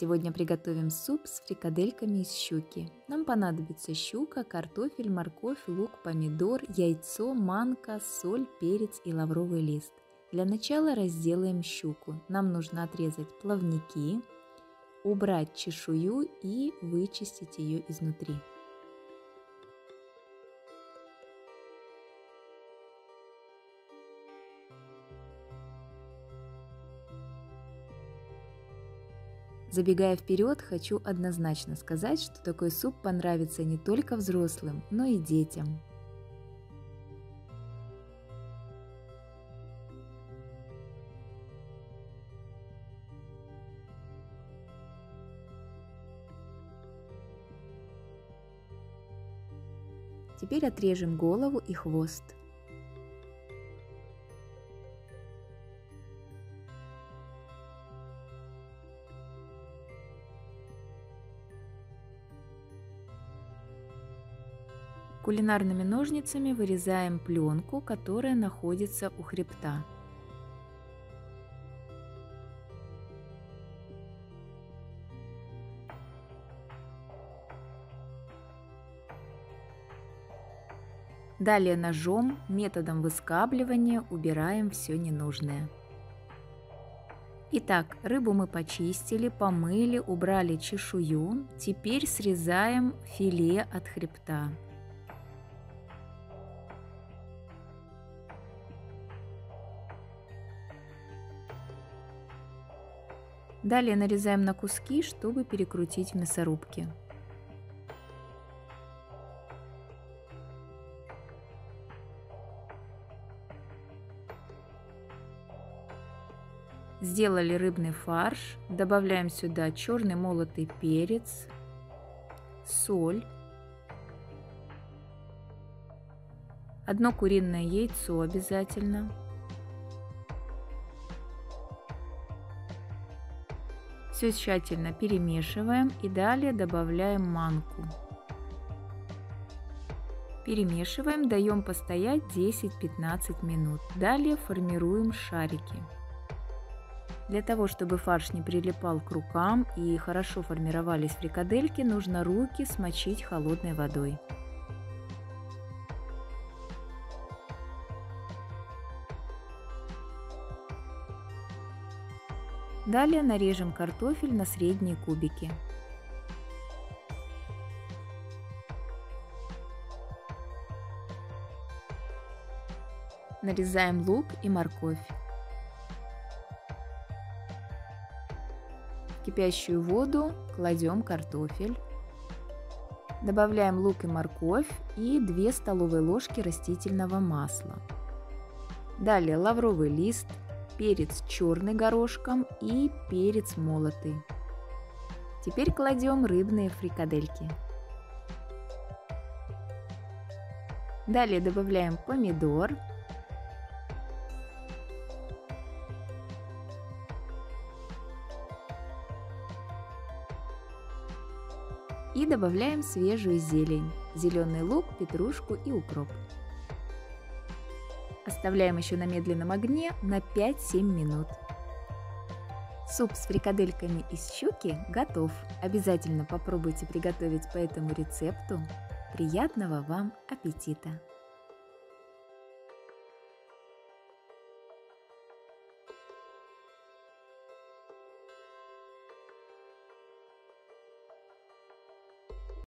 Сегодня приготовим суп с фрикадельками из щуки. Нам понадобится щука, картофель, морковь, лук, помидор, яйцо, манка, соль, перец и лавровый лист. Для начала разделаем щуку. Нам нужно отрезать плавники, убрать чешую и вычистить ее изнутри. Забегая вперед, хочу однозначно сказать, что такой суп понравится не только взрослым, но и детям. Теперь отрежем голову и хвост. Кулинарными ножницами вырезаем пленку, которая находится у хребта. Далее ножом методом выскабливания убираем все ненужное. Итак, рыбу мы почистили, помыли, убрали чешую. Теперь срезаем филе от хребта. Далее нарезаем на куски, чтобы перекрутить в мясорубке. Сделали рыбный фарш, добавляем сюда черный молотый перец, соль, одно куриное яйцо обязательно, Все тщательно перемешиваем и далее добавляем манку. Перемешиваем, даем постоять 10-15 минут. Далее формируем шарики. Для того, чтобы фарш не прилипал к рукам и хорошо формировались фрикадельки, нужно руки смочить холодной водой. Далее нарежем картофель на средние кубики. Нарезаем лук и морковь. В кипящую воду кладем картофель. Добавляем лук и морковь и 2 столовые ложки растительного масла. Далее лавровый лист, перец черный горошком и перец молотый. Теперь кладем рыбные фрикадельки. Далее добавляем помидор. И добавляем свежую зелень, зеленый лук, петрушку и укроп. Оставляем еще на медленном огне на 5-7 минут. Суп с фрикадельками из щуки готов. Обязательно попробуйте приготовить по этому рецепту. Приятного вам аппетита!